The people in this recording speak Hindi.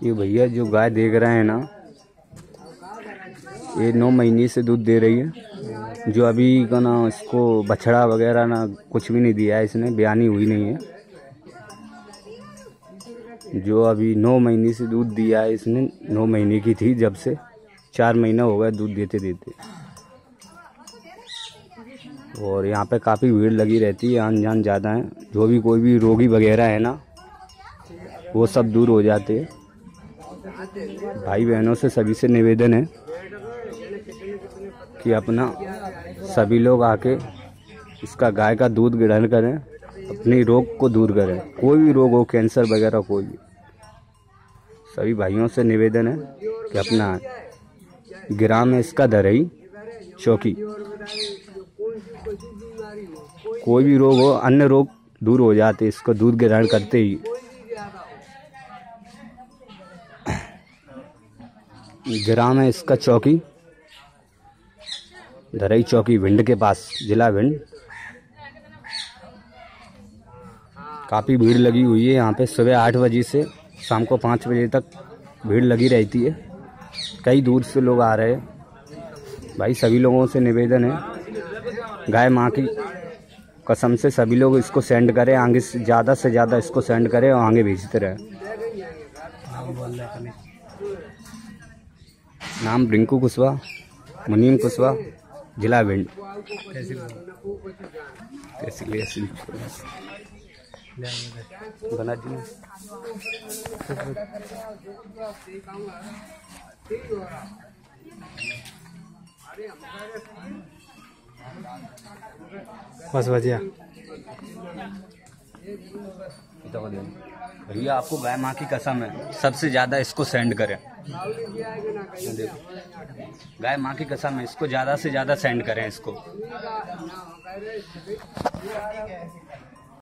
ये भैया जो गाय देख रहे हैं ना, ये नौ महीने से दूध दे रही है। जो अभी का ना इसको बछड़ा वगैरह ना कुछ भी नहीं दिया है इसने, बयानी हुई नहीं है। जो अभी नौ महीने से दूध दिया है इसने, नौ महीने की थी जब से, चार महीना हो गया दूध देते देते। और यहाँ पे काफ़ी भीड़ लगी रहती है आन जान ज़्यादा है। जो भी कोई भी रोगी वगैरह है ना, वो सब दूर हो जाते हैं। भाई बहनों से सभी से निवेदन है कि अपना सभी लोग आके इसका गाय का दूध ग्रहण करें, अपनी रोग को दूर करें, कोई भी रोग हो, कैंसर वगैरह कोई भी। सभी भाइयों से निवेदन है कि अपना ग्राम है इसका दरई चौकी। कोई भी रोग हो, अन्य रोग दूर हो जाते, इसको दूध ग्रहण करते ही ग्राम है इसका चौकी। धरई चौकी भिंड के पास, जिला भिंड काफ़ी भीड़ लगी हुई है यहाँ पे, सुबह आठ बजे से शाम को पाँच बजे तक भीड़ लगी रहती है। कई दूर से लोग आ रहे हैं। भाई, सभी लोगों से निवेदन है, गाय माँ की कसम से सभी लोग इसको सेंड करें, आगे से ज़्यादा से ज़्यादा इसको सेंड करें और आगे भेजते रहें। नाम रिंकू कुशवाहा मुनीम कुशवाहा जिला भिंड। बस बजिया भैया आपको गाय माँ की कसम है। सबसे ज़्यादा इसको सेंड करें। गाय माँ की कसम है, इसको ज़्यादा से ज़्यादा सेंड करें इसको।